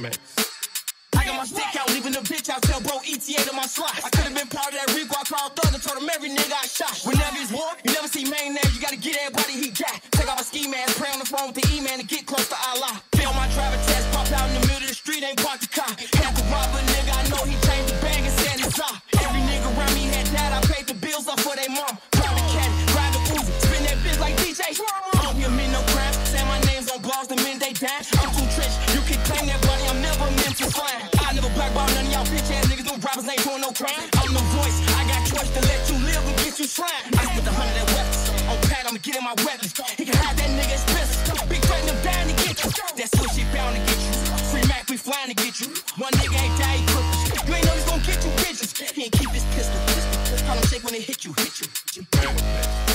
mix. I got my stick out, leaving the bitch out. Tell bro ETA to my slot. I could have been part of that Rico. I called and told him every nigga I shot. Whenever it's war, you never see main name. You gotta get everybody he got. Take off my ski mask, pray on the phone with the imam to get close to Allah. Fail my driver test, pop out in the middle of the street, ain't parked the car. Had to rob a nigga, I know he changed the bag and said it's off. Every nigga around me had died, I paid the bills off for they mom. Private cat, ride the Uzi, spin that bitch like DJ. I don't commit no crime, say my name's on blogs, the men they die. I'm too trench, you can claim that money, doing no crime. I'm the voice, I got choice to let you live and get you shrine. I spent a hundred at weapons, on pat, I'ma get in my weapons. He can hide that nigga's pistol, big threat them down to get you. That switch shit bound to get you. Free Mac, we flying to get you. One nigga ain't die, crooked. You ain't know he's gonna get you bitches. He ain't keep his pistol. Call him shake when they hit you, hit you.